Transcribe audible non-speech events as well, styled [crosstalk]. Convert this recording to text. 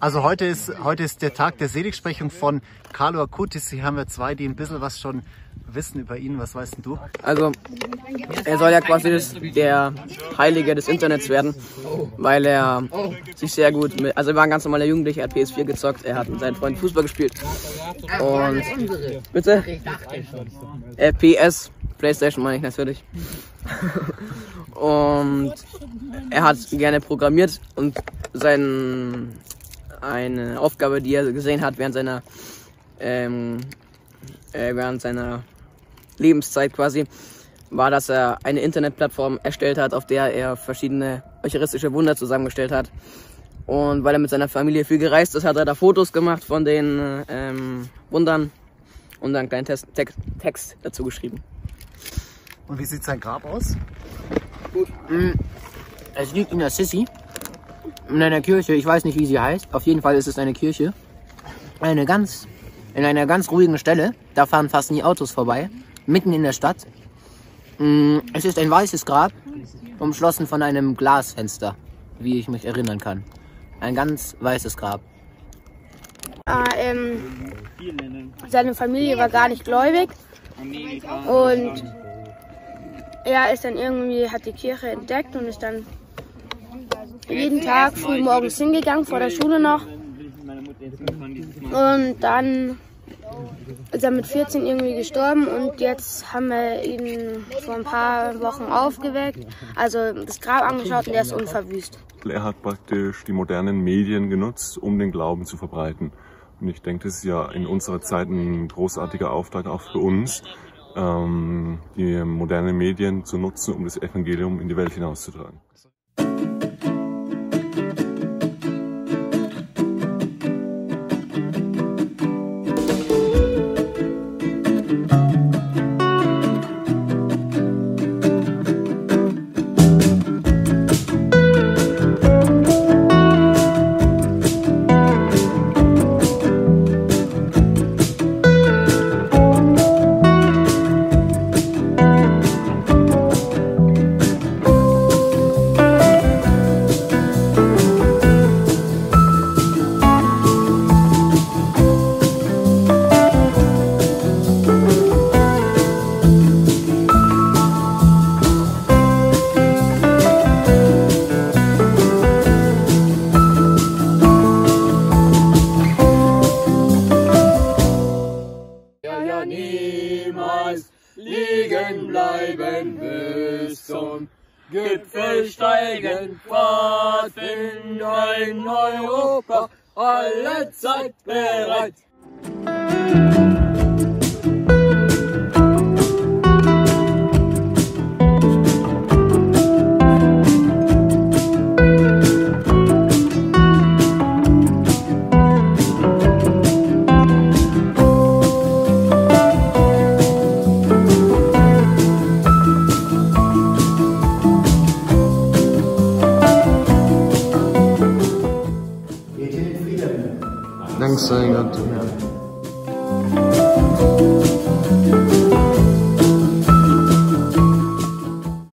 Also heute ist, heute ist der Tag der Seligsprechung von Carlo Acutis. Hier haben wir zwei, die ein bisschen was schon wissen über ihn. Was weißt denn du? Also, er soll ja quasi das, der Heilige des Internets werden, weil er sich sehr gut mit, also er war ein ganz normaler Jugendlicher, er hat PS4 gezockt, er hat mit seinen Freunden Fußball gespielt. Und, bitte? Äh, PS, Playstation meine ich natürlich. [laughs] und er hat gerne programmiert und sein, eine Aufgabe, die er gesehen hat während seiner, ähm, äh, während seiner Lebenszeit quasi, war, dass er eine Internetplattform erstellt hat, auf der er verschiedene eucharistische Wunder zusammengestellt hat. Und weil er mit seiner Familie viel gereist ist, hat er da Fotos gemacht von den ähm, Wundern und dann einen kleinen Text, Text, Text dazu geschrieben. Und wie sieht sein Grab aus? Gut. Mm, es liegt in der Sissi, in einer Kirche. Ich weiß nicht, wie sie heißt. Auf jeden Fall ist es eine Kirche. Eine ganz, in einer ganz ruhigen Stelle. Da fahren fast nie Autos vorbei. Mitten in der Stadt. Mm, es ist ein weißes Grab, umschlossen von einem Glasfenster, wie ich mich erinnern kann. Ein ganz weißes Grab. Ah, ähm, seine Familie war gar nicht gläubig und er ist dann irgendwie, hat die Kirche entdeckt und ist dann jeden Tag früh morgens hingegangen, vor der Schule noch. Und dann ist er mit 14 irgendwie gestorben und jetzt haben wir ihn vor ein paar Wochen aufgeweckt, also das Grab angeschaut und der ist unverwüst. Er hat praktisch die modernen Medien genutzt, um den Glauben zu verbreiten. Und ich denke, das ist ja in unserer Zeit ein großartiger Auftrag auch für uns, ähm, die modernen Medien zu nutzen, um das Evangelium in die Welt hinauszutragen. Liegen bleiben bis zum Gipfel steigen, Pfadfinder in Europa, alle Zeit bereit. Anzeiger drin.